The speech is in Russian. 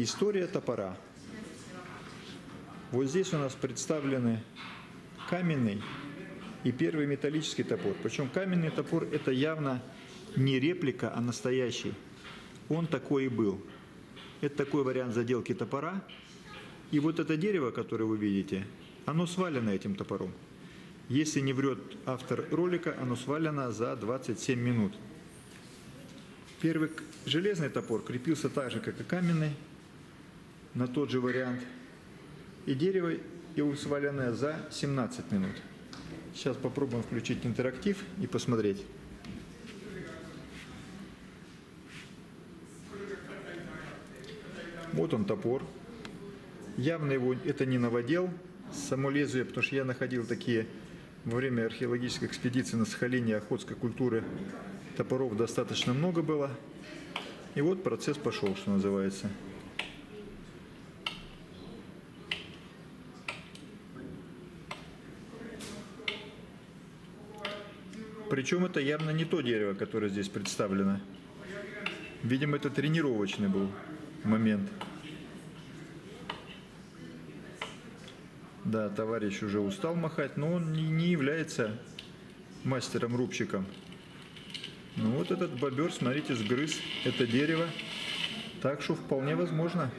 История топора. Вот здесь у нас представлены каменный и первый металлический топор. Причем каменный топор это явно не реплика, а настоящий. Он такой и был. Это такой вариант заделки топора. И вот это дерево, которое вы видите, оно свалено этим топором. Если не врет автор ролика, оно свалено за 27 минут. Первый железный топор крепился так же, как и каменный, на тот же вариант. И дерево его сваленное за 17 минут. Сейчас попробуем включить интерактив и посмотреть. Вот он топор. Явно его это не новодел, само лезвие, потому что я находил такие во время археологической экспедиции на Сахалине охотской культуры топоров достаточно много было. И вот процесс пошел, что называется. Причем это явно не то дерево, которое здесь представлено. Видимо, это тренировочный был момент. Да, товарищ уже устал махать, но он не, является мастером-рубщиком. Ну вот этот бобер, смотрите, сгрыз это дерево. Так что вполне возможно.